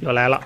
又来了。